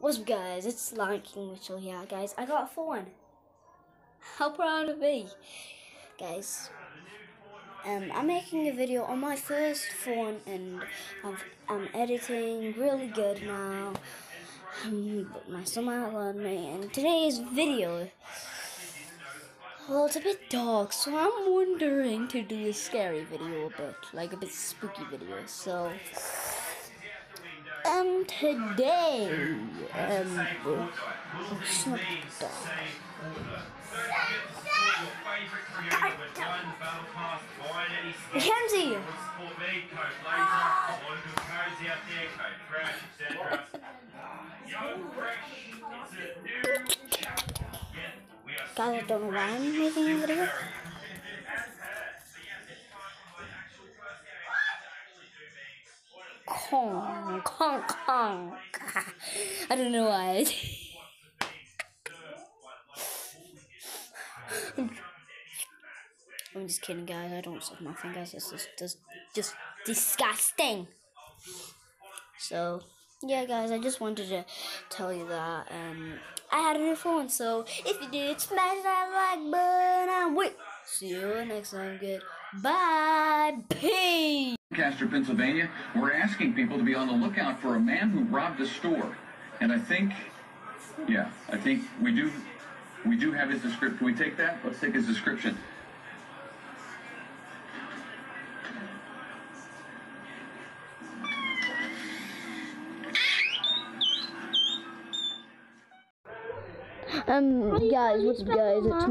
What's up guys, it's Lion King Mitchell here guys. I got a phone. How proud of me. Guys, um, I'm making a video on my first phone and I'm, I'm editing really good now. Um, but my son might learn me and today's video, well it's a bit dark so I'm wondering to do a scary video a bit, like a bit spooky video. So um, today, um, not dark. Mackenzie! Guys, I don't know why I'm making a video. Kong, Kong, Kong. I don't know why. I'm just kidding, guys. I don't suck my fingers. It's just, just, just disgusting. So, yeah, guys. I just wanted to tell you that um, I had a new phone. So, if you did, smash that like button. Wait. See you next time. Good. Bye. Peace. Lancaster, Pennsylvania, we're asking people to be on the lookout for a man who robbed a store. And I think, yeah, I think we do, we do have his description. Can we take that? Let's take his description. Um, guys, what's up, guys? It's